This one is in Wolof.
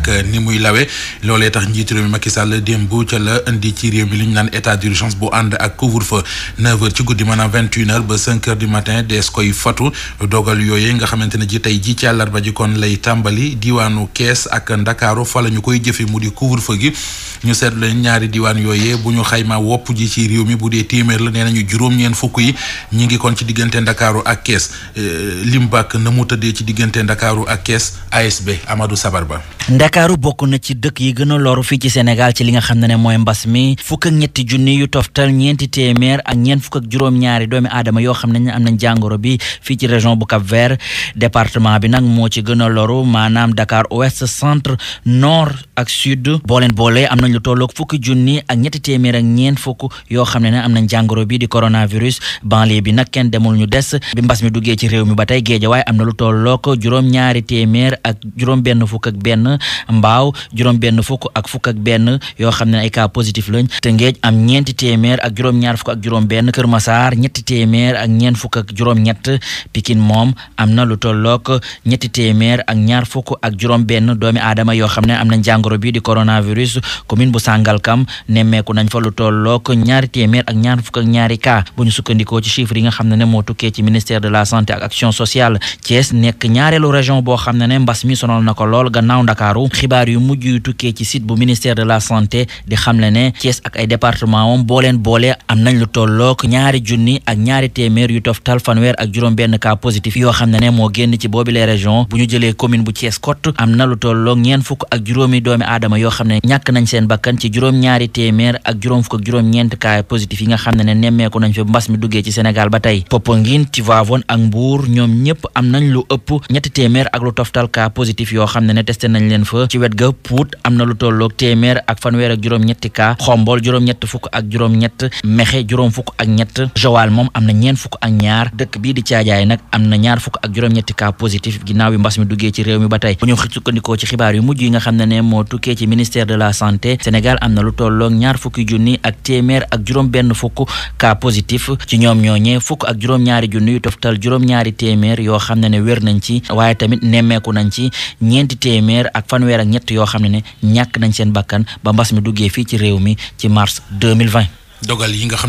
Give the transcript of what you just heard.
ak euh, ni muy lawee loolee tax njiitu réew mi Macky Sall démb ca la indi ci réew mi li ñu naan état d'urgence bu ànd ak couvre-feu 9h ci guddi maanaam 21h ba 5h du matin dees koy fatu dogal yooyu nga xamante ne ji tey ji ci àllarba ji kon lay tàmbali diwaanu Kees ak Ndakaaru fa la ñu koy jëfe mu di couvre-feu gi ñu seetlu leen ñaari diwaan yooyee bu ñu xayma wopp ji ci réew mi bu dee téeméer la nee nañu juróom-ñeen fukk yi ñi ngi kon ci diggante ndakaaru ak kees euh, lim bàkk na mu tëddee ci diggante ndakaaru ak kees ASB Amadou Sabar Ba ndakaaru bokk na ci dëkk yi gën a loru fii ci Sénégal ci li nga xam ne ne mooy mbas mi fukk ak ñetti junni yu toftal ñeenti téeméer ak ñeent fukk ak juróom-ñaari doomi aadama yoo xam ne am nañ jàngoro bi fii ci région bu Cap Vert département bi nag moo ci gën a loru maanaam Dakar ouest centre nord ak sud boo leen boolee am nañ lu tolloog fukki junni ak ñetti téeméer ak ñeen fukk yoo xam ne ne am nañ jàngoro bi di coronavirus banlieue bi nag kenn demul ñu des bi mbas mi duggee ci réew mi ba tey géeja waaye am na lu tolloog juróom-ñaari téeméer ak juróom-benn fukk ak benn mbaaw juróom-benn fukk ak fukk ak benn yoo xam ne ay cas positif lañ te ngeej am ñeenti téeméer ak juróom-ñaar fukk ak juróom-benn Kër Masaar ñetti téeméer ak ñeen fukk ak juróom-ñett Pikine moom am na lu tollook ñetti téeméer ak ñaar fukk ak juróom benn doomi aadama yoo xam ne am nañ jàngoro bi di coronavirus commune bu Sangalkam nemmeeku nañ fa lu tollook ñaari téeméer ak ñaar fukk ak ñaari cas bu ñu sukkandikoo ci chiffre yi nga xam ne ne moo tukkee ci ministère de la santé ak action sociale Thiès nekk ñaareelu région boo xam ne ne mbas mi sonal na ko lool gannaaw Ndakaaru xibaar yu mujj yu tukkee ci site bu ministère de la santé di xamle ne Thiès ak ay département moom boo leen boole am nañ lu tollook ñaari junni ak ñaari téeméer yu toftal fanweer ak juróom benn cas positif yoo xam ne ne moo génn ci boobi les régions bu ñu jëlee commune bu Thiès kott am na lu tollook ñeen fukk ak juróomi doomi aadama yoo xam ne ñàkk nañ seen bakkan ci juróom ñaari téeméer ak juróom fukk ak juróom ñeent cas positif yi nga xam ne ne nemmeeku nañ fi mbas mi duggee ci Sénégal ba tey Popenguine Tivaouane ak Mbour ñoom ñëpp am nañ lu ëpp ñetti téeméer ak lu toftal cas positif yoo xam ne ne testé nañ leen fa ci wet ga Pout am na lu tolloog téeméer ak fanweer ak juróom-ñetti cas xombol juróom-ñett fukk ak juróom-ñett mexe juróom fukk ak ñett joal moom am na ñeen fukk ak ñaar dëkk bii di caajaay nag am na ñaar fukk ak juróom-ñetti cas positif ginnaaw bi mbas mi duggee ci réew mi ba tey bu ñu sukkandikoo ci xibaar yu mujj yi nga xam ne ne moo tukkee ci ministère de la santé Sénégal am na lu tolloog ñaar fukki junni ak téeméer ak juróom benn fukk cas positif ci ñoom ñooñee fukk ak juróom-ñaari junni yu toftal juróom-ñaari téeméer yoo xam ne ne wér nañ ci waaye tamit nemmeeku nañ ci ñeenti téeméer ak fanweer ak ñett yoo xam ne ne ñàkk nañ seen bakkan ba mbas mi duggee fii ci réew mi ci mars 2020 dogal yi nga xam